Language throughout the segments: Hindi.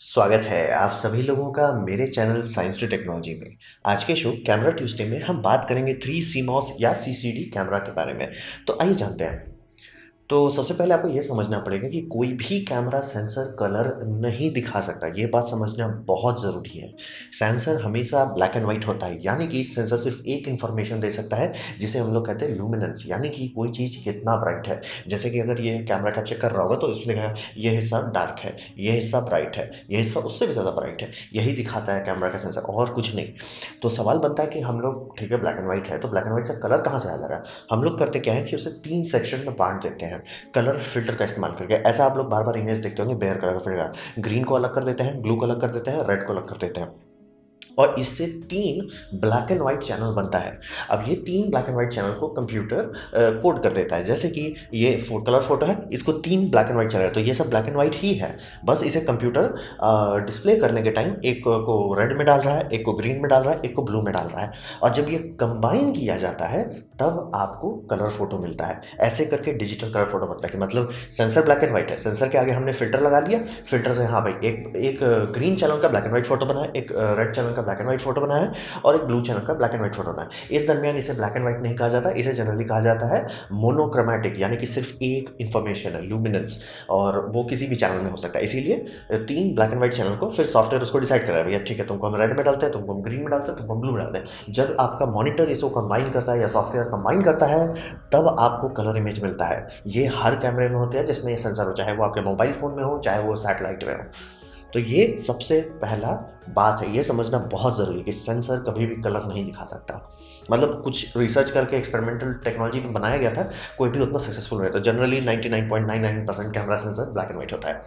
स्वागत है आप सभी लोगों का मेरे चैनल साइंस टू टेक्नोलॉजी में। आज के शो कैमरा ट्यूसडे में हम बात करेंगे थ्री सीमॉस या सीसीडी कैमरा के बारे में। तो आइए जानते हैं। तो सबसे पहले आपको ये समझना पड़ेगा कि कोई भी कैमरा सेंसर कलर नहीं दिखा सकता। ये बात समझना बहुत ज़रूरी है। सेंसर हमेशा ब्लैक एंड वाइट होता है, यानी कि सेंसर सिर्फ़ एक इन्फॉर्मेशन दे सकता है, जिसे हम लोग कहते हैं लूमिनेंस यानी कि कोई चीज़ कितना ब्राइट है। जैसे कि अगर ये कैमरा कैप्चर कर रहा होगा तो इसमें कहा, ये हिस्सा डार्क है, ये हिस्सा ब्राइट है यह हिस्सा उससे भी ज़्यादा ब्राइट है। यही दिखाता है कैमरा का सेंसर और कुछ नहीं। तो सवाल बनता है कि हम लोग, ठीक है, ब्लैक एंड वाइट है तो ब्लैक एंड वाइट से कलर कहाँ से आ जा रहा है? हम लोग करते क्या है कि उसे तीन सेक्शन में बांट देते हैं। हैं। कलर फ़िल्टर का इस्तेमाल करके। ऐसा आप लोग बार बार इमेज देखते होंगे बेयर कलर का फ़िल्टर ग्रीन को अलग कर देते हैं ब्लू को अलग कर देते हैं रेड को अलग कर देते हैं। और इससे तीन ब्लैक एंड वाइट चैनल बनता है। अब ये तीन ब्लैक एंड वाइट चैनल को कंप्यूटर कोड कर देता है। जैसे कि ये फो, कलर फ़ोटो है इसको तीन ब्लैक एंड वाइट चैनल है तो ये सब ब्लैक एंड वाइट ही है। बस इसे कंप्यूटर डिस्प्ले करने के टाइम एक को रेड में डाल रहा है एक को ग्रीन में डाल रहा है एक को ब्लू में डाल रहा है। और जब ये कंबाइन किया जाता है तब आपको कलर फ़ोटो मिलता है। ऐसे करके डिजिटल कलर फ़ोटो बनता है कि मतलब सेंसर ब्लैक एंड वाइट है। सेंसर के आगे हमने फ़िल्टर लगा लिया। फ़िल्टर से हाँ भाई एक एक ग्रीन चैनल का ब्लैक एंड वाइट फ़ोटो बनाया एक रेड चैनल का ब्लैक एंड व्हाइट फ़ोटो बनाया है और एक ब्लू चैनल का ब्लैक एंड व्हाइट फ़ोटो बनाया है। इस दरमियान इसे ब्लैक एंड व्हाइट नहीं कहा जाता, इसे जनरली कहा जाता है मोनोक्रोमैटिक यानी कि सिर्फ़ एक इन्फॉर्मेशन है लूमिनेंस और वो किसी भी चैनल में हो सकता है। इसीलिए तीन ब्लैक एंड व्हाइट चैनल को फिर सॉफ्टवेयर उसको डिसाइड कर भैया, ठीक है, तुमको हम रेड में डालते हैं, तुमको हम ग्रीन में डालते हैं, तुमको हम ब्लू में डालते हैं। जब आपका मॉनिटर इसको कंबाइन करता है या सॉफ्टवेयर कंबाइन करता है, तब आपको कलर इमेज मिलता है। ये हर कैमरे में होते हैं, जिसमें ये सेंसर हो, चाहे वो आपके मोबाइल फ़ोन में हो, चाहे वो सैटेलाइट में हो। तो ये सबसे पहला बात है, ये समझना बहुत ज़रूरी है कि सेंसर कभी भी कलर नहीं दिखा सकता। मतलब कुछ रिसर्च करके एक्सपेरिमेंटल टेक्नोलॉजी में बनाया गया था, कोई भी उतना सक्सेसफुल नहीं था। Generally 99.99 percent camera sensor black and white होता है।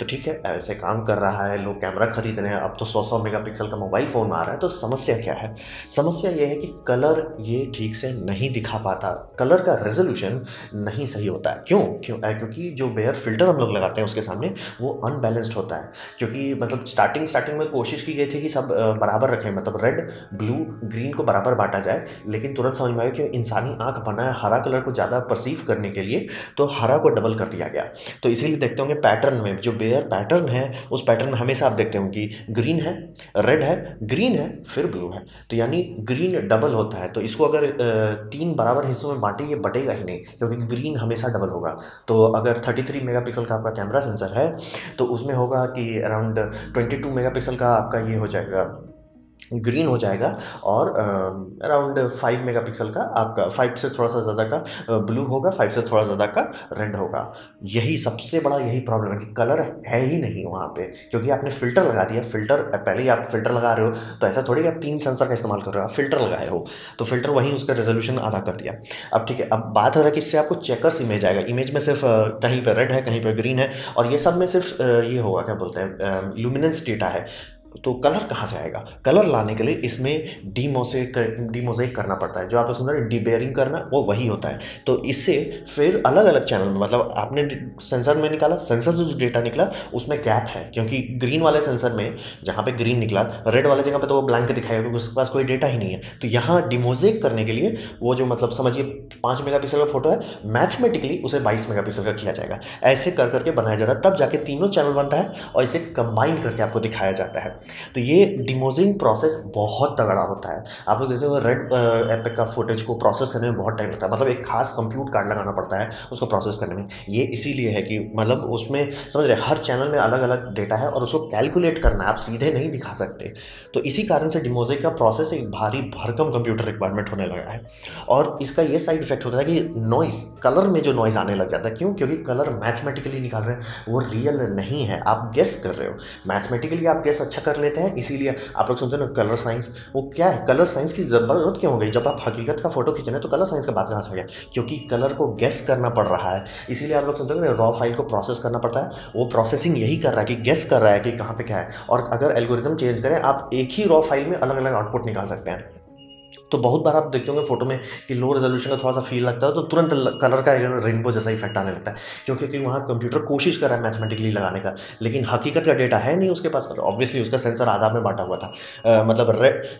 तो ठीक है, ऐसे काम कर रहा है, लोग कैमरा खरीद रहे हैं, अब तो सौ सौ मेगा का मोबाइल फ़ोन आ रहा है तो समस्या क्या है? समस्या ये है कि कलर ये ठीक से नहीं दिखा पाता। कलर का रेजोल्यूशन नहीं सही होता है। क्यों? क्यों? क्योंकि जो बेयर फ़िल्टर हम लोग लगाते हैं उसके सामने वो अनबैलेंस्ड होता है। क्योंकि मतलब स्टार्टिंग स्टार्टिंग में कोशिश की गई थी कि सब बराबर रखें मतलब रेड ब्लू ग्रीन को बराबर बांटा जाए, लेकिन तुरंत समझ में आया कि इंसानी आँख बना है हरा कलर को ज़्यादा परसीव करने के लिए तो हरा को डबल कर दिया गया। तो इसीलिए देखते होंगे पैटर्न में, जो बेयर पैटर्न है, उस पैटर्न में हमेशा आप देखते होंगे कि ग्रीन है रेड है ग्रीन है, फिर ब्लू है। तो यानी ग्रीन डबल होता है। तो इसको अगर तीन बराबर हिस्सों में बांटे, ये बटेगा ही नहीं, क्योंकि ग्रीन हमेशा डबल होगा। तो अगर 33 मेगापिक्सल का आपका कैमरा सेंसर है तो उसमें होगा कि अराउंड 22 मेगापिक्सल का आपका ये हो जाएगा ग्रीन हो जाएगा और अराउंड फाइव मेगापिक्सल का आपका फाइव से थोड़ा सा ज़्यादा का ब्लू होगा फाइव से थोड़ा ज़्यादा का रेड होगा। यही सबसे बड़ा यही प्रॉब्लम है कि कलर है ही नहीं वहाँ पे, क्योंकि आपने फ़िल्टर लगा दिया। फ़िल्टर पहले ही आप फ़िल्टर लगा रहे हो तो ऐसा थोड़ी आप तीन सेंसर का इस्तेमाल कर रहे हो, आप फ़िल्टर लगाए हो तो फ़िल्टर वहीं उसका रेजोल्यूशन आधा कर दिया। अब ठीक है, अब बात हो रहा है कि इससे आपको चेकर्स इमेज आएगा। इमेज में सिर्फ़ कहीं पर रेड है, कहीं पर ग्रीन है और ये सब में सिर्फ़ ये होगा, क्या बोलते हैं लुमिनेंस डेटा है। तो कलर कहाँ से आएगा? कलर लाने के लिए इसमें डीमोसेक डीमोजेक करना पड़ता है। जो आप सुन डीबेयरिंग करना, वो वही होता है। तो इससे फिर अलग अलग चैनल में मतलब आपने सेंसर में निकाला सेंसर से जो डेटा निकला, उसमें गैप है। क्योंकि ग्रीन वाले सेंसर में, जहाँ पे ग्रीन निकला रेड वाले जगह पे तो वो ब्लैंक दिखाएगा क्योंकि उसके पास कोई डेटा ही नहीं है। तो यहाँ डिमोजेक करने के लिए, वो जो मतलब समझिए, पाँच मेगा का फ़ोटो है मैथमेटिकली उसे बाईस मेगा का किया जाएगा। ऐसे कर करके बनाया जाता है। तब जाके तीनों चैनल बनता है और इसे कंबाइन करके आपको दिखाया जाता है। तो ये डिमोजिंग प्रोसेस बहुत तगड़ा होता है। आप लोग देखते हो रेड एपिक का फुटेज को प्रोसेस करने में बहुत टाइम लगता है। मतलब एक खास कंप्यूट कार्ड लगाना पड़ता है उसको प्रोसेस करने में। ये इसीलिए है कि मतलब उसमें, समझ रहे हर चैनल में अलग अलग डेटा है और उसको कैलकुलेट करना है। आप सीधे नहीं दिखा सकते। तो इसी कारण से डिमोजिंग का प्रोसेस एक भारी भरकम कंप्यूटर रिक्वायरमेंट होने लगा है। और इसका ये साइड इफ़ेक्ट होता है कि नॉइस कलर में जो नॉइस आने लग जाता है। क्यों? क्योंकि कलर मैथमेटिकली निकाल रहे हैं। वो रियल नहीं है। आप गेस कर रहे हो। मैथमेटिकली आप गेस अच्छा कर लेते हैं, इसीलिए आप लोग हैं ना कलर साइंस वो क्या है? कलर साइंस की ज़रूरत क्यों हो गई? जब आप हकीकत का फ़ोटो खींच रहे हैं तो कलर साइंस का बात कहाँ से हो गया? क्योंकि कलर को गेस करना पड़ रहा है। इसीलिए आप लोग सुनते हैं रॉ फ़ाइल को प्रोसेस करना पड़ता है। वो प्रोसेसिंग यही कर रहा है कि गेस कर रहा है कि कहाँ पर क्या है। और अगर एल्गोरिदम चेंज करें, आप एक ही रॉ फ़ाइल में अलग अलग आउटपुट निकाल सकते हैं। तो बहुत बार आप देखते होंगे फ़ोटो में कि लो रेजोल्यूशन का थोड़ा सा फील लगता है तो तुरंत कलर का रेनबो जैसा इफ़ेक्ट आने लगता है। क्योंकि क्योंकि वहाँ कंप्यूटर कोशिश कर रहा है मैथमेटिकली लगाने का, लेकिन हकीकत का डेटा है नहीं उसके पास मतलब ऑब्वियसली उसका सेंसर आधा में बांटा हुआ था। मतलब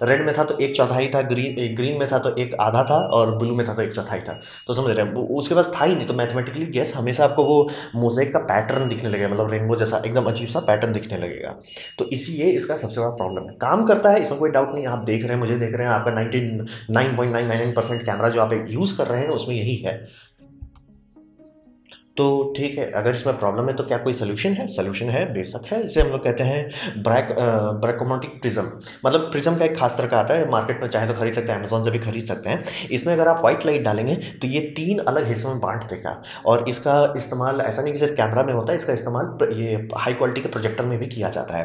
रेड में था तो एक चौथाई था ग्रीन ग्रीन में था तो एक आधा था और ब्लू में था तो एक चौथाई था। तो समझ रहे हैं उसके पास था ही नहीं तो मैथमेटिकली गैस हमेशा आपको वो मोजेक का पैटर्न दिखने लगेगा मतलब रेनबो जैसा एकदम अजीब सा पैटर्न दिखने लगेगा। तो इसी ये इसका सबसे बड़ा प्रॉब्लम है। काम करता है, इसमें कोई डाउट नहीं, आप देख रहे हैं, मुझे देख रहे हैं, आपका ninety nine point nine nine percent camera जो आप यूज़ कर रहे हैं, उसमें यही है। तो ठीक है, अगर इसमें प्रॉब्लम है तो क्या कोई सोल्यूशन है? सोल्यूशन है, बेशक है। इसे हम लोग कहते हैं ब्रैक ब्रैकोमोटिक प्रिज्म मतलब प्रिज्म का एक खास तरह का आता है मार्केट में चाहे तो खरीद सकते हैं अमेजोन से भी खरीद सकते हैं। इसमें अगर आप व्हाइट लाइट डालेंगे तो ये तीन अलग हिस्सों में बांट देगा। और इसका इस्तेमाल, ऐसा नहीं कि सिर्फ़ कैमरा में होता है, इसका इस्तेमाल ये हाई क्वालिटी के प्रोजेक्टर में भी किया जाता है।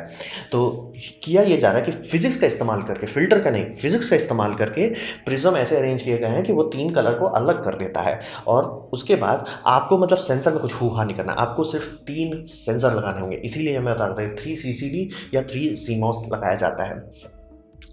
तो किया ये जा रहा है कि फिजिक्स का इस्तेमाल करके फ़िल्टर का नहीं फिजिक्स का इस्तेमाल करके प्रिज्म ऐसे अरेंज किए गए हैं कि वो तीन कलर को अलग कर देता है। और उसके बाद आपको मतलब सेंसर में कुछ हुआ नहीं करना। आपको सिर्फ़ तीन सेंसर लगाने होंगे। इसीलिए हमें बता रहा थ्री सी या थ्री सीमॉस लगाया जाता है।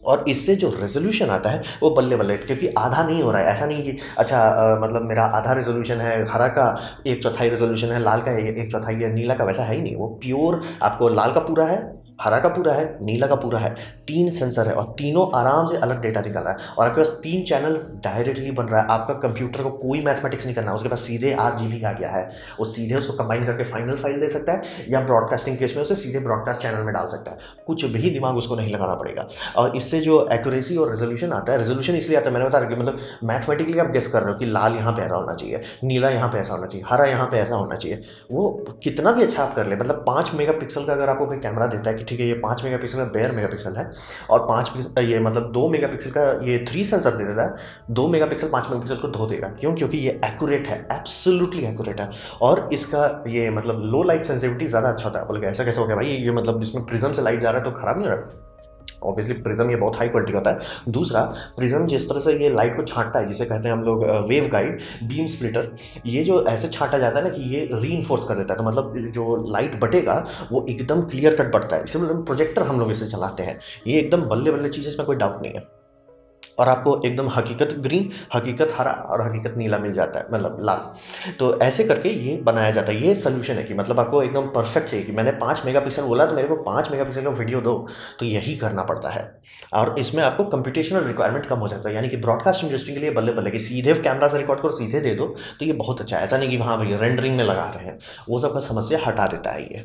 और इससे जो रेजोल्यूशन आता है वो बल्ले बल्ले क्योंकि आधा नहीं हो रहा है। ऐसा नहीं कि अच्छा आ, मतलब मेरा आधा रेजोल्यूशन है हरा का एक चौथाई रेजोल्यूशन है लाल का एक चौथाई है नीला का वैसा है ही नहीं। वो प्योर आपको लाल का पूरा है हरा का पूरा है, नीला का पूरा है, तीन सेंसर है और तीनों आराम से अलग डेटा निकल रहा है। और आपके पास तीन चैनल डायरेक्टली बन रहा है, आपका कंप्यूटर को कोई मैथमेटिक्स नहीं करना, उसके पास सीधे आठ जीबी का गया है, वो सीधे उसको कंबाइन करके फाइनल फ़ाइल दे सकता है या ब्रॉडकास्टिंग केस में उसे सीधे ब्रॉडकास्ट चैनल में डाल सकता है। कुछ भी दिमाग उसको नहीं लगाना पड़ेगा। और इससे जो एक्यूरेसी और रेजोल्यूशन आता है रेजोल्यूशन इसलिए आता है, मैंने बता रहा कि मतलब मैथमेटिकली आप गेस कर रहे हो कि लाल यहाँ पे ऐसा होना चाहिए, नीला यहाँ पे ऐसा होना चाहिए, हरा यहाँ पे ऐसा होना चाहिए। वो कितना भी अच्छा आप कर ले मतलब पाँच मेगा का अगर आपको कोई कैमरा देता है ठीक है, ये पाँच मेगा पिक्सल का बेयर मेगा पिक्सल है और पाँच ये मतलब दो मेगा पिक्सल का ये थ्री सेंसर दे देता है, दो मेगा पिक्सल पाँच मेगा पिक्सल को धो देगा। क्यों? क्योंकि ये एक्यूरेट है एब्सोल्युटली एक्यूरेट है और इसका ये मतलब लो लाइट सेंसिटिविटी ज़्यादा अच्छा होता है। बोल ऐसा कैसे हो गया भाई? ये मतलब इसमें प्रिज्म से लाइट जा रहा है तो खराब नहीं हो रहा? ऑब्वियसली प्रिज्म ये बहुत हाई क्वालिटी का होता है। दूसरा प्रिज्म जिस तरह से ये लाइट को छांटता है, जिसे कहते हैं हम लोग वेव गाइड बीम स्प्लिटर ये जो ऐसे छांटा जाता है ना कि ये री कर देता है तो मतलब जो लाइट बटेगा, वो एकदम क्लियर कट बढ़ता है। इसे मतलब प्रोजेक्टर हम लोग इसे चलाते हैं। ये एकदम बल्ले बल्ले चीज़ इसमें कोई डाउट नहीं है। और आपको एकदम हकीकत ग्रीन, हकीकत हरा और हकीकत नीला मिल जाता है मतलब लाल। तो ऐसे करके ये बनाया जाता है। ये सोल्यूशन है कि मतलब आपको एकदम परफेक्ट चाहिए कि मैंने पाँच मेगापिक्सल बोला तो मेरे को पाँच मेगापिक्सल का वीडियो दो तो यही करना पड़ता है। और इसमें आपको कंप्यूटेशनल रिक्वायरमेंट कम हो जाता है। यानी कि ब्रॉडकास्ट इंडस्ट्री के लिए बल्ले बल्ले कि सीधे कैमरा से रिकॉर्ड करो, सीधे दे दो तो ये बहुत अच्छा है। ऐसा नहीं कि वहाँ भाई रेंडरिंग में लगा रहे हैं। वो सब का समस्या हटा देता है ये।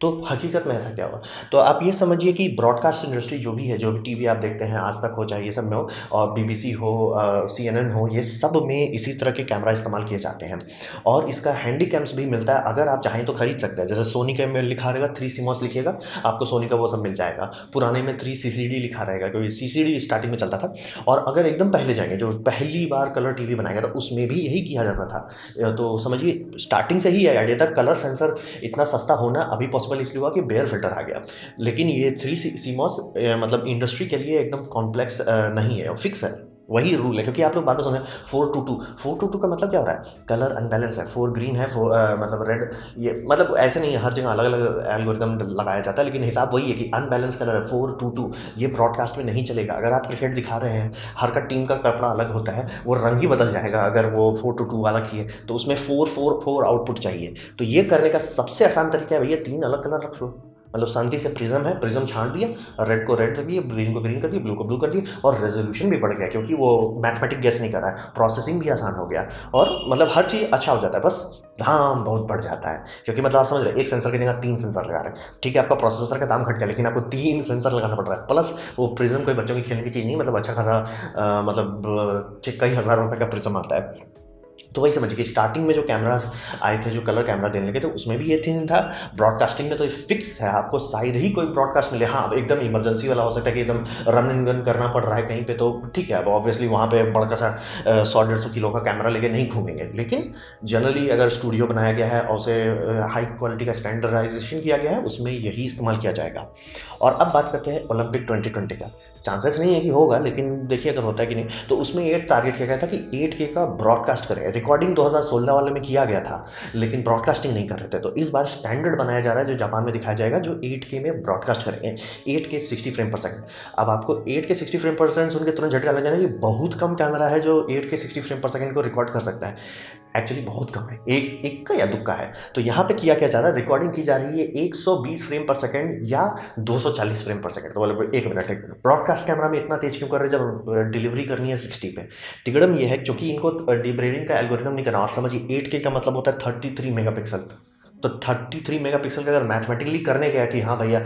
तो हकीकत में ऐसा क्या हुआ? तो आप ये समझिए कि ब्रॉडकास्ट इंडस्ट्री जो भी है, जो भी टीवी आप देखते हैं, आज तक हो चाहे ये सब में हो, और बीबीसी हो सी एन एन हो, ये सब में इसी तरह के कैमरा इस्तेमाल किए जाते हैं। और इसका हैंडी कैम्स भी मिलता है, अगर आप चाहें तो खरीद सकते हैं। जैसे सोनी के में लिखा रहेगा थ्री सीमोस लिखिएगा, आपको सोनी का वो सब मिल जाएगा। पुराने में थ्री सी लिखा रहेगा, क्योंकि डी स्टार्टिंग में चलता था। और अगर एकदम पहले जाएँगे, जो पहली बार कलर टी वी बनाया गया था उसमें भी यही किया जाता था। तो समझिए स्टार्टिंग से ही आइडिया था कलर सेंसर इतना सस्ता होना अभी पॉसिबल इसलिए हुआ कि बेयर फ़िल्टर आ गया। लेकिन ये थ्री सीमॉस मतलब इंडस्ट्री के लिए एकदम कॉम्प्लेक्स नहीं है फिक्स है। वही रूल है, क्योंकि आप लोग बात में सुने four two two four two two का मतलब क्या हो रहा है? कलर अनबैलेंस है. फोर ग्रीन है फोर मतलब रेड ये मतलब ऐसे नहीं है, हर जगह अलग अलग एल्गोरिदम लगाया जाता है, लेकिन हिसाब वही है कि अनबैलेंस कलर है फोर टू टू ये ब्रॉडकास्ट में नहीं चलेगा. अगर आप क्रिकेट दिखा रहे हैं, हर का टीम का कपड़ा अलग होता है, वो रंग ही बदल जाएगा अगर वो फोर टू टू वाला किए तो उसमें फोर फोर फोर आउटपुट चाहिए. तो ये करने का सबसे आसान तरीका है, भैया, तीन अलग कलर रख लो. मतलब शांति से प्रिज्म है, प्रिज्म छांट दिया रेड को रेड कर दिया ग्रीन को ग्रीन कर दिया ब्लू को ब्लू कर दिया और रेजोल्यूशन भी बढ़ गया क्योंकि वो मैथमेटिक गेस नहीं कर रहा है प्रोसेसिंग भी आसान हो गया और मतलब हर चीज़ अच्छा हो जाता है, बस दाम बहुत बढ़ जाता है क्योंकि मतलब आप समझ रहे एक सेंसर की जगह तीन सेंसर लगा रहे हैं। ठीक है, आपका प्रोसेसर का दाम घट गया लेकिन आपको तीन सेंसर लगाना पड़ रहा है प्लस वो प्रिज्म कोई बच्चों की खेलने की चीज़ नहीं मतलब अच्छा खासा मतलब कई हज़ार रुपये का प्रिज्म आता है। तो वही समझिए कि स्टार्टिंग में जो कैमराज आए थे, जो कलर कैमरा देने लगे थे, उसमें भी ये थीम था। ब्रॉडकास्टिंग में तो ये फिक्स है, आपको शायद ही कोई ब्रॉडकास्ट मिले। हाँ एकदम इमरजेंसी वाला हो सकता है कि एकदम रन एंड गन करना पड़ रहा है कहीं पे तो ठीक है, अब ऑब्वियसली वहाँ पे बड़का सा सौ डेढ़ सौ किलो का कैमरा लेके नहीं घूमेंगे। लेकिन जनरली अगर स्टूडियो बनाया गया है और उसे हाई क्वालिटी का स्टैंडर्डाइजेशन किया गया है, उसमें यही इस्तेमाल किया जाएगा। और अब बात करते हैं ओलंपिक ट्वेंटी ट्वेंटी का। चांसेस नहीं है कि होगा, लेकिन देखिए अगर होता है कि नहीं तो उसमें एक टारगेट किया गया था कि एट के का ब्रॉडकास्ट करें। रिकॉर्डिंग 2016 वाले में किया गया था, लेकिन ब्रॉडकास्टिंग नहीं कर रहे थे। तो इस बार स्टैंडर्ड बनाया जा रहा है, जो जापान में दिखाया जाएगा, जो एट के में ब्रॉडकास्ट करेंगे 8K 60 फ्रेम पर सेकंड अब आपको 8K 60 फ्रेम पर सेकंड सुन के तुरंत झटका लग जाना ये बहुत कम कैमरा है जो 8K 60 फ्रेम पर सेकंड को रिकॉर्ड कर सकता है। एक्चुअली बहुत कम है। एक एक का या दुक्का है। तो यहाँ पे किया क्या जा रहा है? रिकॉर्डिंग की जा रही है 120 फ्रेम पर सेकंड या 240 फ्रेम पर सेकंड तो मतलब एक मिनट एक मिनट। ब्रॉडकास्ट कैमरा में इतना तेज क्यों कर रहे जब डिलीवरी करनी है 60 पे। टिकड़म ये है, क्योंकि इनको डिब्रेडिंग का एल्गोरिथम नहीं करना। और समझिए एट का मतलब होता है 33 मेगापिक्सल तो 33 मेगापिक्सल का अगर मैथमेटिकली करने गया कि हाँ भैया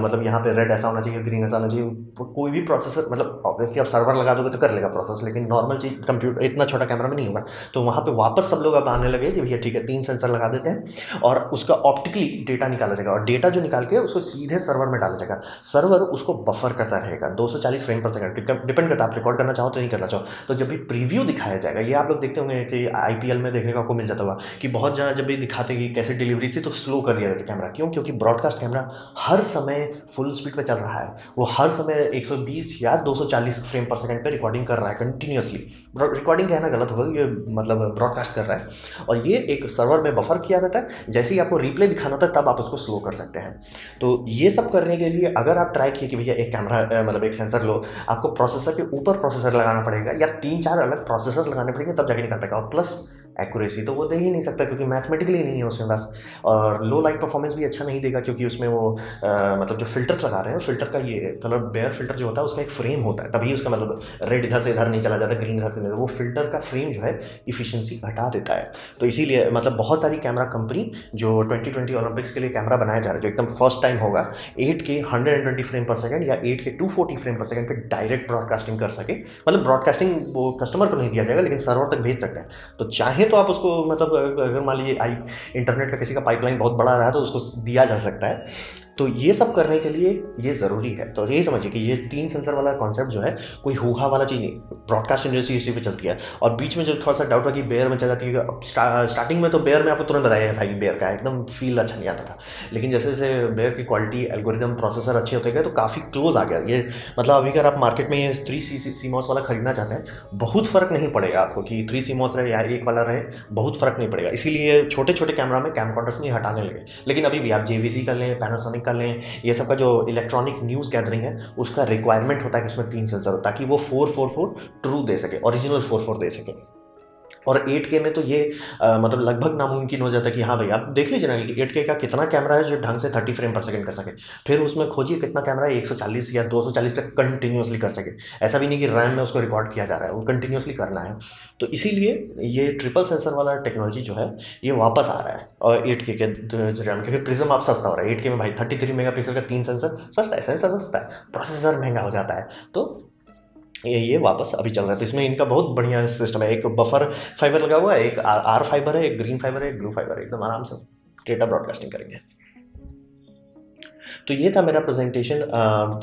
मतलब यहाँ पे रेड ऐसा होना चाहिए ग्रीन ऐसा होना चाहिए कोई भी प्रोसेसर मतलब ऑब्वियसली आप सर्वर लगा दोगे तो कर लेगा प्रोसेस लेकिन नॉर्मल चीज़ कंप्यूटर इतना छोटा कैमरा में नहीं होगा। तो वहाँ पे वापस सब लोग अब आने लगे कि भैया ठीक है, तीन सेंसर लगा देते हैं और उसका ऑप्टिकली डेटा निकाला जाएगा और डेटा जो निकाल के उसको सीधे सर्वर में डाला जाएगा। सर्वर उसको बफर करता रहेगा, दो सौ चालीस फ्रेम पर सेकंड डिपेंड करता है, आप रिकॉर्ड करना चाहो तो नहीं करना चाहो। तो जब भी प्रीव्यू दिखाया जाएगा, ये आप लोग देखते होंगे कि आईपीएल में देखने का आपको मिल जाता होगा कि बहुत जहाँ जब भी दिखाते कि कैसे डिलीवरी थी तो स्लो कर दिया जाता कैमरा क्यों? क्योंकि ब्रॉडकास्ट कैमरा हर समय फुल स्पीड पे चल रहा है। वो हर समय 120 या 240 फ्रेम पर सेकंड पे रिकॉर्डिंग कर रहा है कंटिन्यूसली रिकॉर्डिंग कहना गलत होगा, ये मतलब ब्रॉडकास्ट कर रहा है। और ये एक सर्वर में बफर किया जाता है। जैसे ही आपको रिप्ले दिखाना होता है, तब आप उसको स्लो कर सकते हैं। तो ये सब करने के लिए अगर आप ट्राई किए कि भैया एक कैमरा मतलब एक सेंसर लो, आपको प्रोसेसर के ऊपर प्रोसेसर लगाना पड़ेगा या तीन चार अलग प्रोसेसर लगाने पड़ेंगे, तब जाके निकल पाएगा और प्लस एक्यूरेसी तो वो दे ही नहीं सकता क्योंकि मैथमेटिकली नहीं है उसमें बस। और लो लाइट परफॉर्मेंस भी अच्छा नहीं देगा क्योंकि उसमें वो आ, मतलब जो फिल्टर्स लगा रहे हैं फ़िल्टर का ये कलर बेयर फ़िल्टर जो होता है उसका एक फ्रेम होता है। तभी उसका मतलब रेड इधर से इधर नहीं चला जाता ग्रीन इधर से नहीं। वो फ़िल्टर का फ्रेम जो है इफिशियंसी घटा देता है। तो इसीलिए मतलब बहुत सारी कैमरा कंपनी जो ट्वेंटी ट्वेंटी ओलंपिक्स के लिए कैमरा बनाया जा रहा है जो एकदम फ़र्स्ट टाइम होगा eight K hundred and twenty frame per second या eight K two forty frame per second पर डायरेक्ट ब्रॉडकास्टिंग कर सके। मतलब ब्रॉडकास्टिंग वो कस्टमर को नहीं दिया जाएगा लेकिन सर्वर तक भेज सकते हैं। तो चाहे तो आप उसको मतलब अगर मान लीजिए आई, इंटरनेट का किसी का पाइपलाइन बहुत बड़ा रहा तो उसको दिया जा सकता है। तो ये सब करने के लिए ये ज़रूरी है। तो यही समझिए कि ये तीन सेंसर वाला कॉन्सेप्ट जो है कोई हुहा वाला चीज़ नहीं। ब्रॉडकास्ट इंडस्ट्री इसी पे चलती है। और बीच में जो थोड़ा सा डाउट हुआ कि बेयर में चल जाती है स्टा, स्टार्टिंग में तो बेयर में आपको तुरंत बताया भाई बेयर का एकदम फील अच्छा नहीं आता था। लेकिन जैसे जैसे बेयर की क्वालिटी एल्गोरिदम प्रोसेसर अच्छे होते गए तो काफ़ी क्लोज आ गया। ये मतलब अभी अगर आप मार्केट में ये थ्री सी वाला खरीदना चाहते हैं बहुत फ़र्क नहीं पड़ेगा आपको कि थ्री सी रहे या एक वाला रहे बहुत फ़र्क नहीं पड़ेगा। इसीलिए छोटे छोटे कैमरा में कैम में हटाने लगे। लेकिन अभी भी आप जे कर लें पैनासोनिक कर लें, ये सब का जो इलेक्ट्रॉनिक न्यूज़ गैदरिंग है, उसका रिक्वायरमेंट होता है कि उसमें तीन सेंसर हो, ताकि वो फोर फोर फोर ट्रू दे सके ओरिजिनल फोर फोर दे सके। और 8K में तो ये आ, मतलब लगभग नामुमकिन हो जाता है कि हाँ भाई आप देख लीजिए ना कि 8K का कितना कैमरा है जो ढंग से 30 फ्रेम पर सेकंड कर सके। फिर उसमें खोजिए कितना कैमरा है 140 या 240 तक कंटिन्यूसली कर सके। ऐसा भी नहीं कि रैम में उसको रिकॉर्ड किया जा रहा है वो कंटिन्यूसली करना है। तो इसीलिए ये ट्रिपल सेंसर वाला टेक्नोलॉजी जो है ये वापस आ रहा है। और एट के रैम क्योंकि प्रिज्म आप सस्ता हो रहा है। एट के में भाई थर्टी थ्री मेगा पिक्सल का तीन सेंसर सस्ता है सेंसर सस्ता है। प्रोसेसर महँगा हो जाता है। तो ये ये वापस अभी चल रहा है। तो इसमें इनका बहुत बढ़िया सिस्टम है। एक बफर फाइबर लगा हुआ है, एक आर फाइबर है, एक ग्रीन फाइबर है, एक ब्लू फाइबर है। एकदम आराम से डेटा ब्रॉडकास्टिंग करेंगे। तो ये था मेरा प्रेजेंटेशन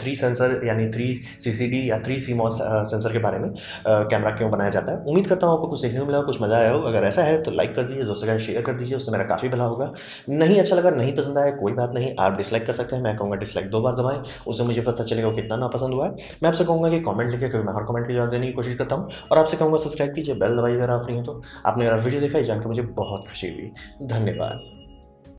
थ्री सेंसर यानी थ्री सीसीडी या थ्री सीमॉस सेंसर के बारे में कैमरा क्यों बनाया जाता है। उम्मीद करता हूँ आपको कुछ सीखने को मिला, कुछ मज़ा आया हो अगर ऐसा है तो लाइक कर दीजिए, दोस्तों का शेयर कर दीजिए, उससे मेरा काफ़ी भला होगा। नहीं अच्छा लगा, नहीं पसंद आया, कोई बात नहीं, आप डिसलाइक कर सकते हैं, मैं कहूँगा डिसलाइक दो बार दबाएँ, उससे मुझे पता चलेगा कितना ना पसंद हुआ है। मैं आपसे कहूँगा कि कॉमेंट लिखे क्योंकि मैं हर कमेंट की जवाब देने की कोशिश करता हूँ। और आपसे कहूँगा सब्सक्राइब कीजिए बेल दबाई अगर आप फ्री हैं तो। आपने मेरा वीडियो देखा जानकर मुझे बहुत खुशी हुई। धन्यवाद।